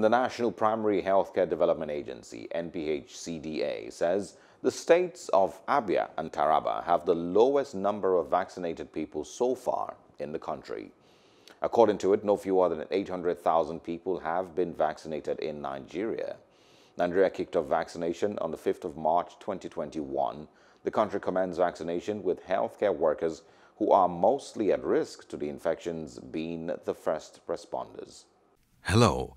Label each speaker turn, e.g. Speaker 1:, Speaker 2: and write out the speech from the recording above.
Speaker 1: The National Primary Healthcare Development Agency, NPHCDA, says the states of Abia and Taraba have the lowest number of vaccinated people so far in the country. According to it, no fewer than 800,000 people have been vaccinated in Nigeria. Nigeria kicked off vaccination on the 5th of March 2021. The country commenced vaccination with healthcare workers who are mostly at risk to the infections being the first responders.
Speaker 2: Hello,